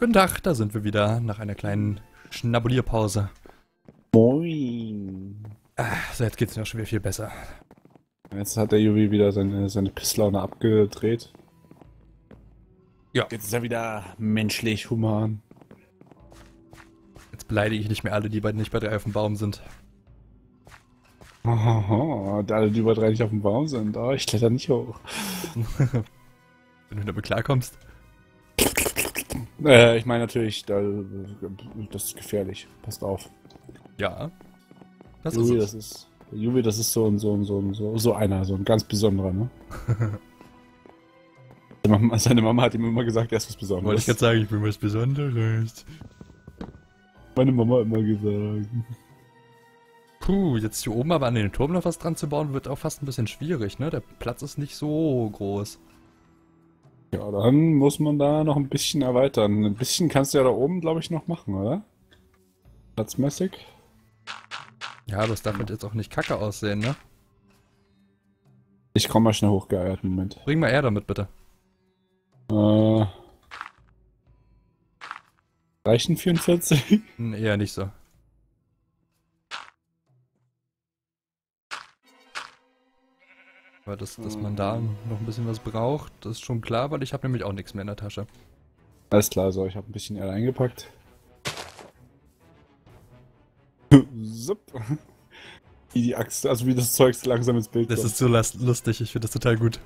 Guten Tag, da sind wir wieder nach einer kleinen Schnabulierpause. Moin. Ah, so, jetzt geht's mir auch schon wieder viel besser. Jetzt hat der Juvi wieder seine, seine Pisslaune abgedreht. Ja. Jetzt ist er wieder menschlich, human. Jetzt beleidige ich nicht mehr alle, die bei, nicht bei drei auf dem Baum sind. Hahaha, und alle, die über drei nicht auf dem Baum sind. Oh, ich kletter nicht hoch. Wenn du damit klarkommst. Äh, ich meine natürlich, da, das ist gefährlich. Passt auf. Ja. Das Juvi, ist das ist. Juvi, das ist so ein, so ein, so ein, so, so einer, so ein ganz besonderer, ne? Seine Mama- Seine Mama hat ihm immer gesagt, er ist was es. Besonderes. Wollte ich gerade sagen, ich bin was Besonderes. Meine Mama hat immer gesagt. Puh, jetzt hier oben aber an den Turm noch was dran zu bauen, wird auch fast ein bisschen schwierig, ne? Der Platz ist nicht so groß. Ja, dann muss man da noch ein bisschen erweitern. Ein bisschen kannst du ja da oben, glaube ich, noch machen, oder? Platzmäßig. Ja, das darf halt jetzt auch nicht kacke aussehen, ne? Ich komme mal schnell hochgeeiert, Moment. Bring mal Erde mit, bitte. Äh, reichen 44? Hm, Eher nicht so. Aber dass, dass man da noch ein bisschen was braucht, das ist schon klar, weil ich habe nämlich auch nichts mehr in der Tasche. Alles klar, so, ich habe ein bisschen Erde eingepackt. Sup. Wie die Axt, also wie das Zeug langsam ins Bild Das kommt. ist so lustig, ich finde das total gut.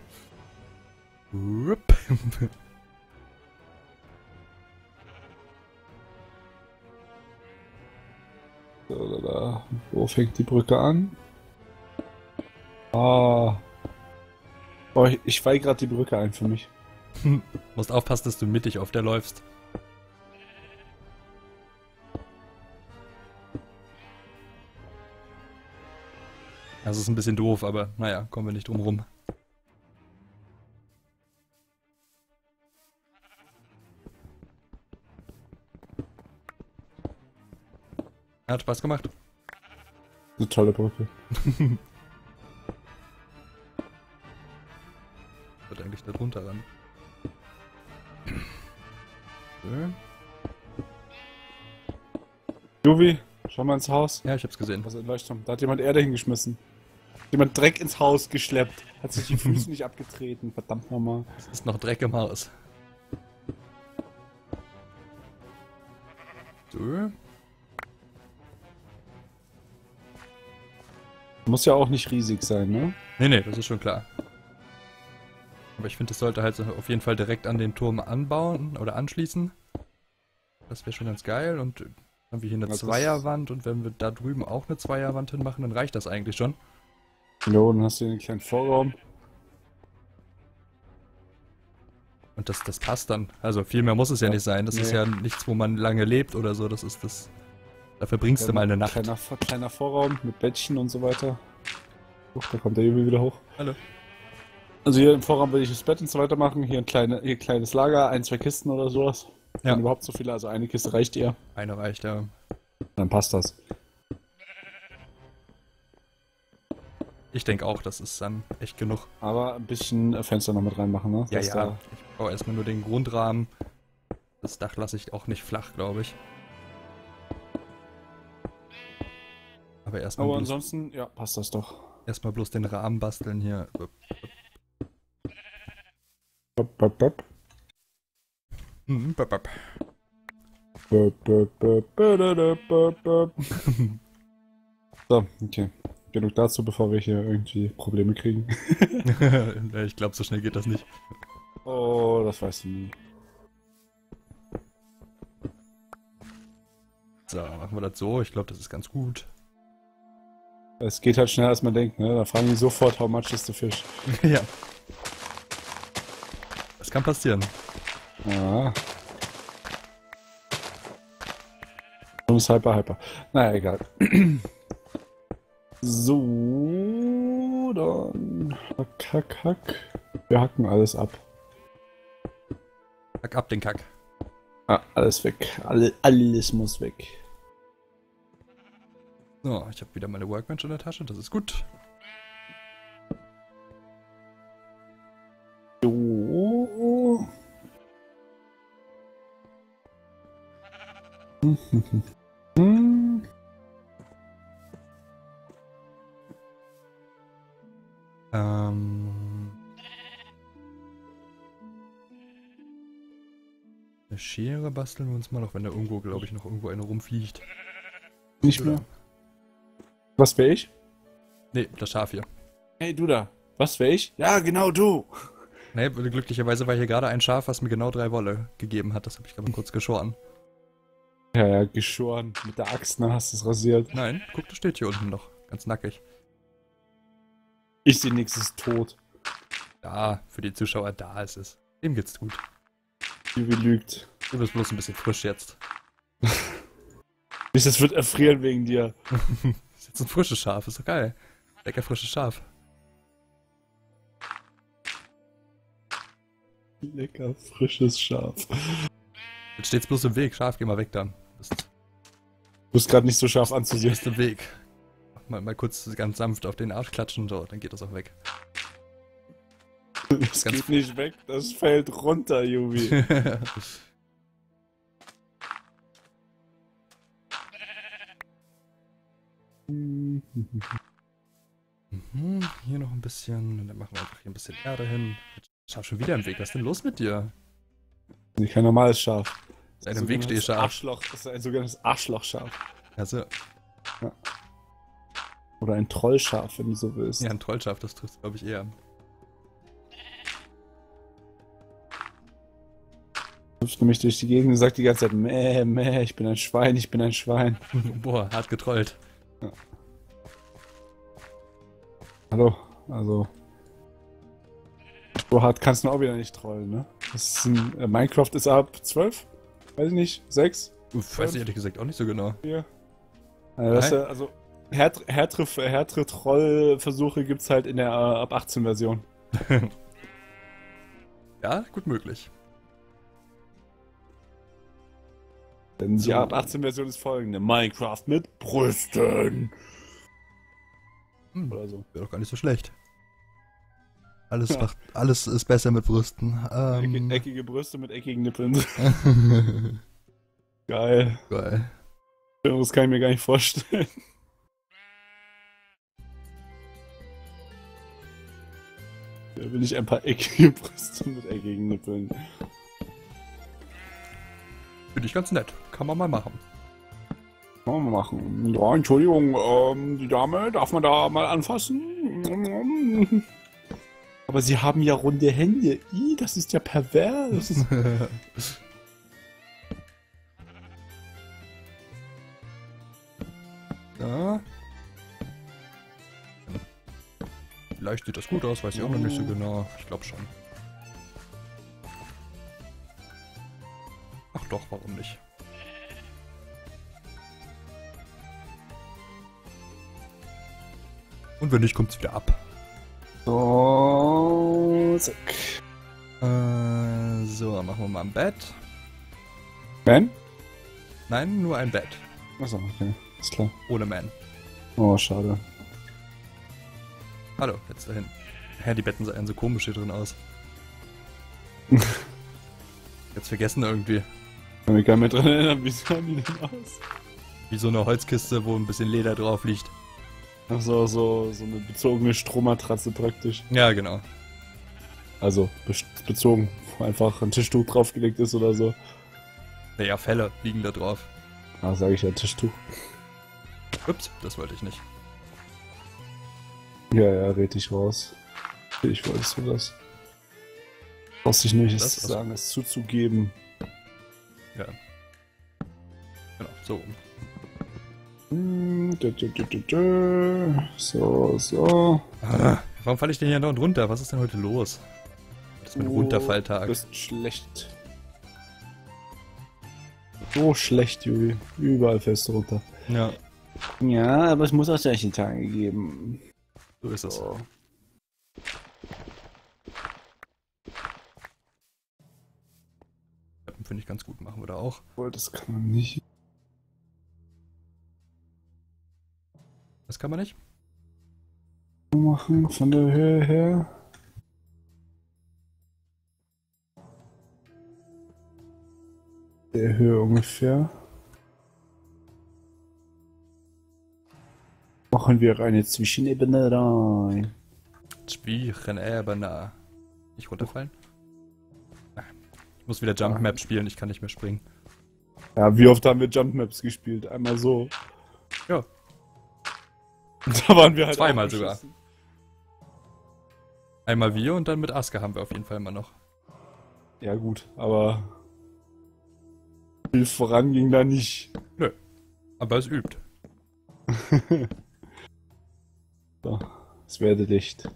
So, da, da. Wo fängt die Brücke an? Ah. Oh, ich, ich weih gerade die Brücke ein für mich. Musst aufpassen, dass du mittig auf der läufst. Das ist ein bisschen doof, aber naja, kommen wir nicht drum rum. Hat Spaß gemacht. Eine tolle Brücke. Wird eigentlich da drunter ran. So. Juvi, schau mal ins Haus. Ja, ich hab's gesehen. Was ist ein Leuchtturm? Da hat jemand Erde hingeschmissen. Jemand Dreck ins Haus geschleppt. Hat sich die Füße nicht abgetreten. Verdammt nochmal. Es ist noch Dreck im Haus. So. Muss ja auch nicht riesig sein, ne? Nee, nee, das ist schon klar. Aber ich finde, es sollte halt so auf jeden Fall direkt an den Turm anbauen oder anschließen. Das wäre schon ganz geil. Und dann haben wir hier eine Das ist- Zweierwand und wenn wir da drüben auch eine Zweierwand hinmachen, dann reicht das eigentlich schon. Jo, dann hast du hier einen kleinen Vorraum. Und das, das passt dann. Also viel mehr muss es ja, Ja, nicht sein. Das ist nee. ja nichts, wo man lange lebt oder so. Das ist das. Da verbringst du mal eine Nacht. Kleiner, kleiner Vorraum mit Bettchen und so weiter. Huch, da kommt der Juvi wieder hoch. Hallo. Also hier im Vorraum will ich das Bett und so weiter machen. Hier ein, kleine, hier ein kleines Lager, ein, zwei Kisten oder sowas. Ja. Wenn überhaupt so viele, also eine Kiste reicht ihr. Eine reicht, ja. Dann passt das. Ich denke auch, das ist dann echt genug. Aber ein bisschen Fenster noch mit reinmachen, ne? Ja, Dass ja. Ich brauche erstmal nur den Grundrahmen. Das Dach lasse ich auch nicht flach, glaube ich. Aber erstmal Aber bloß, ansonsten, ja, passt das doch. erstmal bloß den Rahmen basteln hier. Bop, bop, bop. Hm, bap, bap. Bop, bop. So, okay. Genug dazu, bevor wir hier irgendwie Probleme kriegen. Ich glaube, so schnell geht das nicht. Oh, das weißt du nie. So, machen wir das so. Ich glaube, das ist ganz gut. Es geht halt schneller, als man denkt, ne? Da fragen die sofort, how much is the fish? ja. Kann passieren. Ja. Und ist hyper, hyper. Naja, egal. so, dann. Hack, hack, hack. Wir hacken alles ab. Hack ab den Kack. Ah, alles weg. Alle, alles muss weg. So, ich habe wieder meine Workbench in der Tasche. Das ist gut. Hm. Ähm. Eine Schere basteln wir uns mal noch, wenn da irgendwo, glaube ich, noch irgendwo eine rumfliegt. Nicht mehr. Was wär ich? Nee, das Schaf hier. Hey, du da. Was wär ich? Ja, genau du. Nee, glücklicherweise war hier gerade ein Schaf, was mir genau drei Wolle gegeben hat. Das habe ich gerade kurz geschoren. Ja, ja, geschoren. Mit der Axt, ne, hast du es rasiert. Nein, guck, das steht hier unten noch. Ganz nackig. Ich sehe nichts, ist tot. Da, für die Zuschauer, da ist es. Dem geht's gut. Juvi lügt. Du bist bloß ein bisschen frisch jetzt. Nicht, das wird erfrieren wegen dir. ist jetzt ein frisches Schaf, ist doch geil. Lecker frisches Schaf. Lecker, frisches Schaf. Jetzt steht's bloß im Weg. Schaf, geh mal weg dann. Bist, Du bist gerade nicht so scharf anzusehen. bist im Weg. Mal, mal kurz ganz sanft auf den Arsch klatschen, so, dann geht das auch weg. Das Ganz- geht nicht weg, das fällt runter, Juvi. mhm, hier noch ein bisschen. Und dann machen wir einfach hier ein bisschen Erde hin. Schaf schon wieder im Weg. Was ist denn los mit dir? Nicht kein normales Schaf. Ist ein im Weg Sogenanntes Schaf. Arschloch, das ist ein sogenanntes Arschlochschaf. Also, Oder ein Trollschaf, wenn du so willst. ja, ein Trollschaf, das trifft, glaube ich, eher. Hüpft nämlich durch die Gegend und sagt die ganze Zeit, meh, meh, ich bin ein Schwein, ich bin ein Schwein. Boah, hart getrollt. Hallo, also. So hart kannst du auch wieder nicht trollen, ne? Das ist ein, äh, Minecraft ist ab 12? Weiß ich nicht, 6? Uff, weiß ich ehrlich gesagt auch nicht so genau. 4? Also, ja- also härtere, härtere Trollversuche gibt's halt in der äh, ab 18 Version. Ja, gut möglich. Denn die So. ab 18 Version ist folgende: Minecraft mit Brüsten. Hm, Oder so. wäre doch gar nicht so schlecht. Alles, Ja. macht, alles ist besser mit Brüsten. Ecke, Ähm, eckige Brüste mit eckigen Nippeln. Geil. Geil. Das kann ich mir gar nicht vorstellen. Da will ich ein paar eckige Brüste mit eckigen Nippeln. Finde ich ganz nett. Kann man mal machen. Kann man mal machen. Ja, Entschuldigung, ähm, die Dame, darf man da mal anfassen? Aber sie haben ja runde Hände. Ih, das ist ja pervers. ja. Vielleicht sieht das gut aus, weiß ich auch noch nicht so genau. Ich glaube schon. Ach doch, warum nicht? Und wenn nicht, kommt's wieder ab. So, zack. Äh, so, machen wir mal ein Bett. Man? Nein, nur ein Bett. Achso, okay. Ist klar. Ohne Man. Oh, schade. Hallo, jetzt dahin. Ja, die Betten sehen so komisch hier drin aus. Jetzt vergessen irgendwie. Ich kann mich gar nicht mehr dran erinnern, wie sahen die denn aus? Wie so eine Holzkiste, wo ein bisschen Leder drauf liegt. Ach so, so, so eine bezogene Strohmatratze praktisch. Ja, genau. Also, be bezogen, wo einfach ein Tischtuch draufgelegt ist oder so. Naja, Fälle liegen da drauf. Ah, sage ich ja, Tischtuch. Ups, das wollte ich nicht. Ja, ja, red dich raus. Ich wolltest du das. Brauchst dich nicht Das- zu sagen, es zuzugeben. Ja. Genau, so rum. Hm. So, so. Ah, warum falle ich denn hier noch runter? Was ist denn heute los? Das ist mein Du Runterfalltag. bist schlecht. So schlecht, Juri. Überall fällst du runter. Ja, Ja, aber es muss auch solche Tage geben. so ist es. So. Finde ich ganz gut, machen wir da auch. Obwohl, das kann man nicht. Das kann man nicht? machen, von der Höhe her. der Höhe ungefähr. Machen wir eine Zwischenebene rein. Zwischenebene. Nicht runterfallen? Ich muss wieder Jump Map spielen, ich kann nicht mehr springen. Ja, wie oft haben wir Jump Maps gespielt? Einmal so. Ja. Da waren wir halt. Zweimal sogar. Einmal wir und dann mit Aska haben wir auf jeden Fall immer noch. Ja, gut, aber viel voran ging da nicht. Nö. Aber es übt. So, es werde Licht.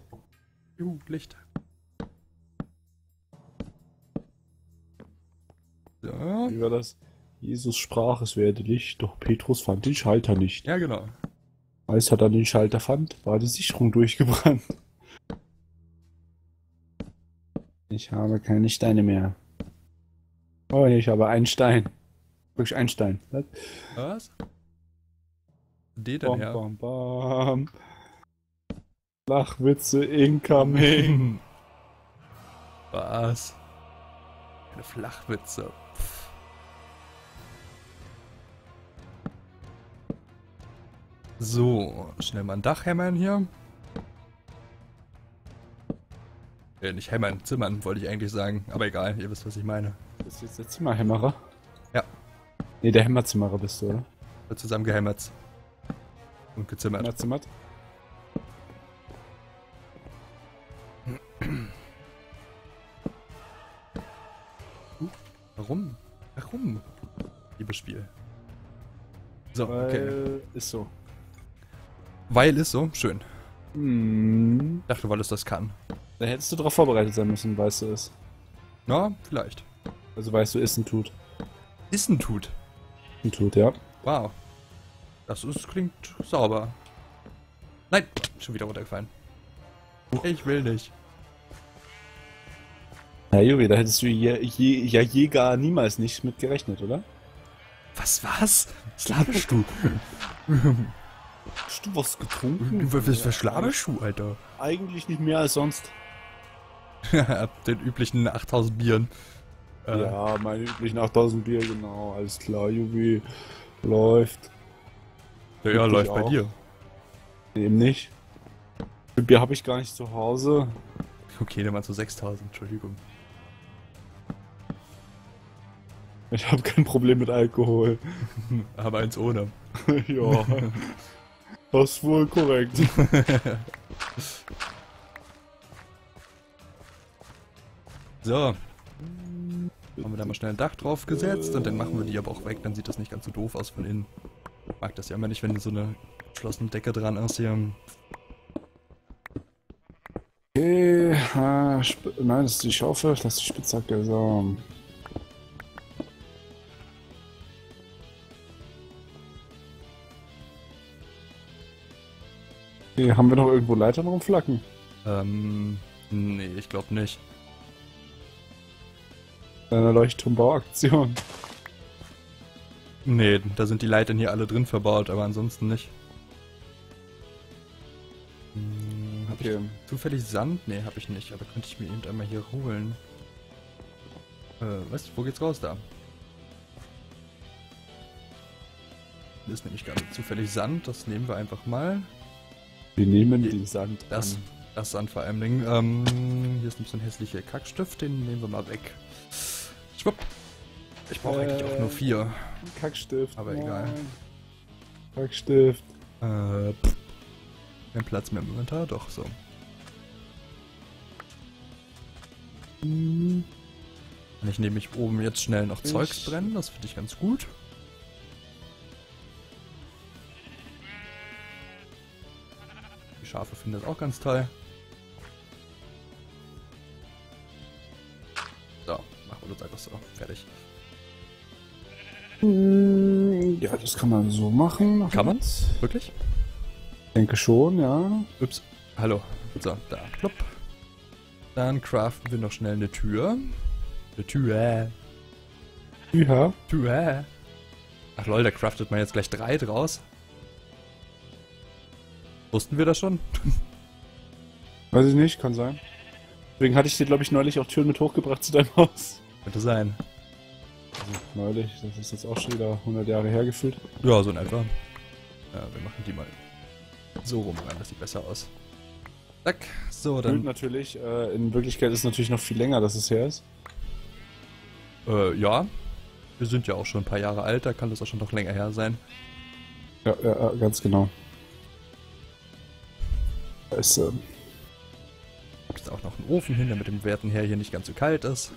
Juhu, Licht. So. Wie war das? Jesus sprach, es werde Licht, doch Petrus fand den Schalter nicht. Ja, genau. Als er dann den Schalter fand, war die Sicherung durchgebrannt. Ich habe keine Steine mehr. Oh, ich habe einen Stein. Wirklich ein Stein. Was? Was? Die denn Bam, her? bam, bam. Flachwitze incoming. Was? Keine Flachwitze. Pff. So, schnell mal ein Dach hämmern hier. Äh, nicht hämmern, zimmern, wollte ich eigentlich sagen. Aber egal, ihr wisst, was ich meine. Das ist jetzt der Zimmerhämmerer? Ja. Nee, der Hämmerzimmerer bist du, oder? Wird zusammen gehämmert. Und gezimmert. Hämmerzimmert? Warum? Warum? Liebes Spiel. So, okay. Weil ist so. Weil ist so, schön. Hm. Ich dachte, weil es das kann. Da hättest du darauf vorbereitet sein müssen, weißt du es. Na, vielleicht. Also weißt du, ist ein Tut. Issen tut. Tut, ja. Wow. Das ist, klingt sauber. Nein, schon wieder runtergefallen. Ich will nicht. Ja, Juri, da hättest du je, je, ja je gar niemals nicht mit gerechnet, oder? Was, was? Was laberst du? Hast du was getrunken? Was, was schlaberst du, Alter? Eigentlich nicht mehr als sonst. Ab den üblichen 8000 Bieren. Äh, Ja, meine üblichen 8000 Bier, genau. Alles klar, Jubi. Läuft. ja, ja läuft bei auch. dir. Eben nicht. Bier habe ich gar nicht zu Hause. Okay, dann mal zu 6000, Entschuldigung. Ich habe kein Problem mit Alkohol. Aber eins ohne. ja. Das ist wohl korrekt. So. Haben wir da mal schnell ein Dach drauf gesetzt und dann machen wir die aber auch weg, dann sieht das nicht ganz so doof aus von innen. Ich mag das ja immer nicht, wenn so eine geschlossene Decke dran ist hier. Okay, ah, nein, das ist die Schaufel, das ist die Spitzhacke. So. Okay, haben wir noch irgendwo Leitern rumflacken? Ähm, nee, ich glaube nicht. Bei einer Leuchtturmbauaktion. Nee, da sind die Leitern hier alle drin verbaut, aber ansonsten nicht. Hm, hab Okay. ich zufällig Sand? Nee, habe ich nicht, aber könnte ich mir eben einmal hier holen. Äh, was? Wo geht's raus da? Hier ist nämlich gerade zufällig Sand, das nehmen wir einfach mal. Wir nehmen den Sand Das, an. das Sand vor allem. Ähm, hier ist ein hässlicher Kackstift, den nehmen wir mal weg. Schwupp. Ich brauche eigentlich auch nur Äh. vier. Kackstift. Aber egal. nein. Kackstift. Äh, pff. kein Platz mehr im Inventar, doch so. Hm, Kann ich nämlich oben jetzt schnell noch Ich- Zeugs brennen, das finde ich ganz gut. Die Schafe finden das auch ganz toll. So. Fertig. hm, Ja, das kann man so machen. Kann man's? Wirklich? Ich denke schon, ja. Ups. Hallo. So, da. Plopp. Dann craften wir noch schnell eine Tür. Eine Tür. Ja. Tür. Ach lol, da craftet man jetzt gleich drei draus. Wussten wir das schon? Weiß ich nicht, kann sein. Deswegen hatte ich dir, glaube ich, neulich auch Türen mit hochgebracht zu deinem Haus. Könnte sein. Also, neulich, das ist jetzt auch schon wieder 100 Jahre her gefühlt. Ja, so in etwa. Ja, wir machen die mal So rum rein, das sieht besser aus. Zack, so, dann. natürlich, äh, in Wirklichkeit ist es natürlich noch viel länger, dass es her ist. Äh, ja. Wir sind ja auch schon ein paar Jahre alt, da kann das auch schon noch länger her sein. Ja, ja, ganz genau. Da ist, ähm, Gibt es auch noch einen Ofen hin, damit dem werten her hier nicht ganz so kalt ist.